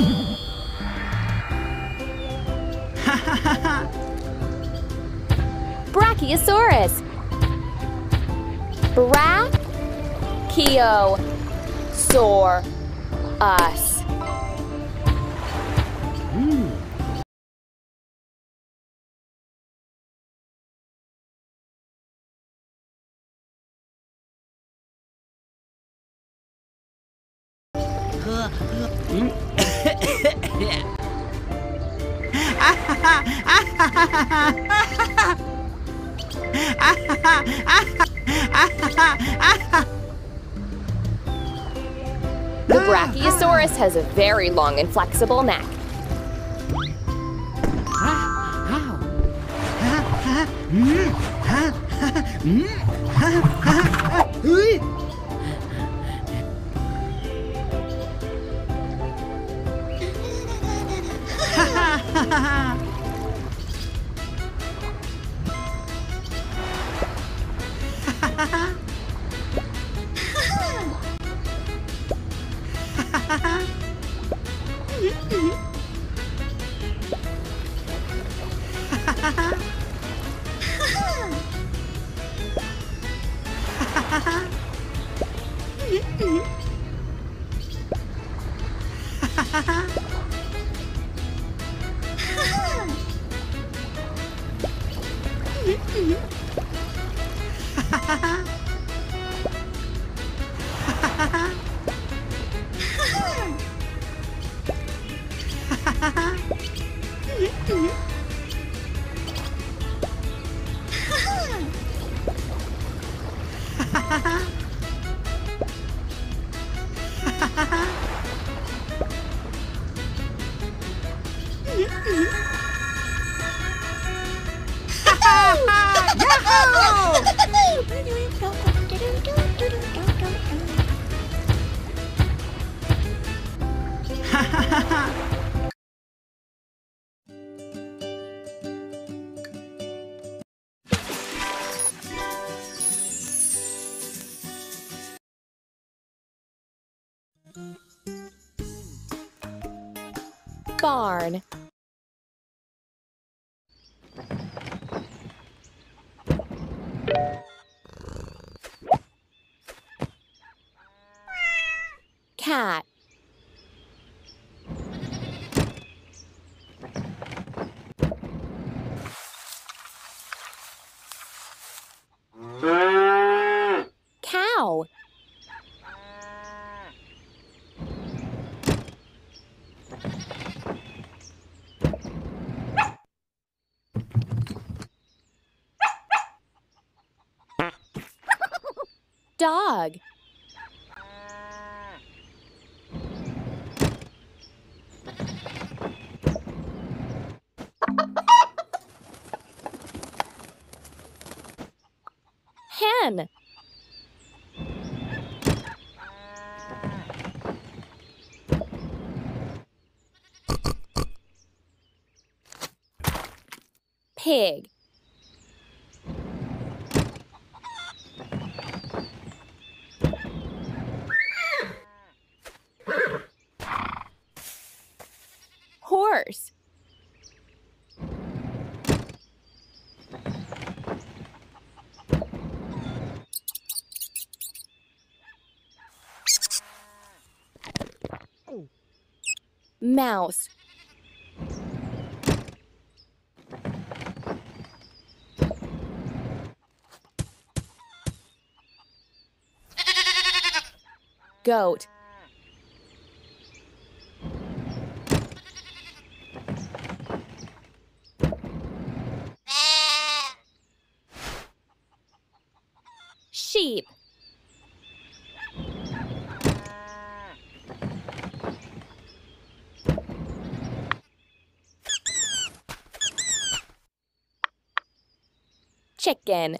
Brachiosaurus. Brachiosaurus. Hmm. The Brachiosaurus has a very long and flexible neck. Ha ha ha! Yeah. Barn. Cat. Cow. Dog. Hen. Pig. Horse. Mouse. Goat. Sheep. Chicken.